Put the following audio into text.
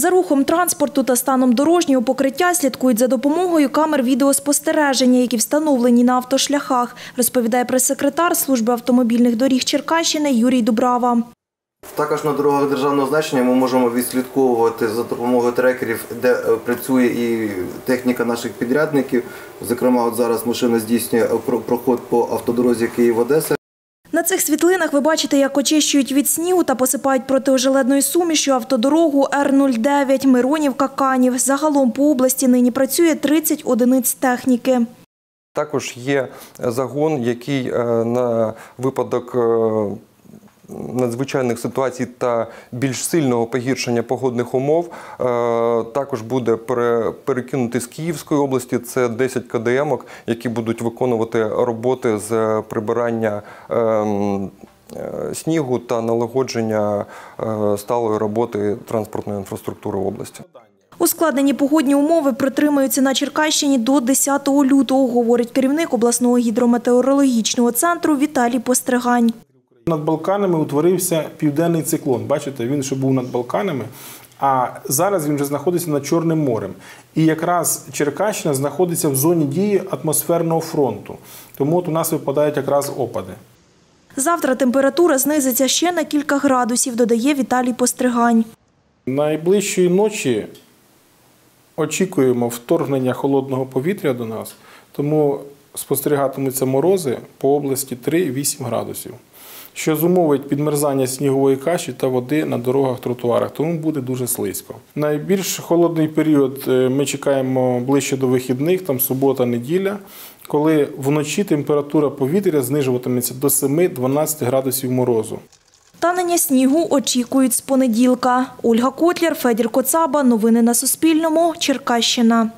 За рухом транспорту та станом дорожнього покриття слідкують за допомогою камер відеоспостереження, які встановлені на автошляхах, розповідає прес-секретар служби автомобільних доріг Черкащини Юрій Дубрава. Також на дорогах державного значення ми можемо відслідковувати за допомогою трекерів, де е, працює і техніка наших підрядників. Зокрема, от зараз машина здійснює е, проход по автодорозі Київ-Одеса. На цих світлинах ви бачите, як очищують від снігу та посипають протиожеледною сумішю автодорогу Р-09 Миронівка-Канів. Загалом по області нині працює 30 одиниць техніки. Також є загон, який е, на випадок е, надзвичайних ситуацій та більш сильного погіршення погодних умов е, також буде пере- перекинутий з Київської області. Це 10 КДМок, які будуть виконувати роботи з прибирання. ем, е, Снігу та налагодження е, сталої роботи транспортної інфраструктури в області. Ускладнені погодні умови протримаються на Черкащині до 10 лютого, говорить керівник обласного гідрометеорологічного центру Віталій Постригань. Над Балканами утворився південний циклон. Бачите, він ще був над Балканами, а зараз він вже знаходиться над Чорним морем. І якраз Черкащина знаходиться в зоні дії атмосферного фронту. Тому от у нас випадають якраз опади. Завтра температура знизиться ще на кілька градусів, додає Віталій Постригань. Найближчої ночі очікуємо вторгнення холодного повітря до нас, тому спостерігатимуться морози по області 3-8 градусів, що зумовить підмерзання снігової каші та води на дорогах, тротуарах, тому буде дуже слизько. Найбільш холодний період е, ми чекаємо ближче до вихідних, там субота, неділя, коли вночі температура повітря знижуватиметься до 7-12 градусів морозу. Танення снігу очікують з понеділка. Ольга Котляр, Федір Коцаба. Новини на Суспільному. Черкащина.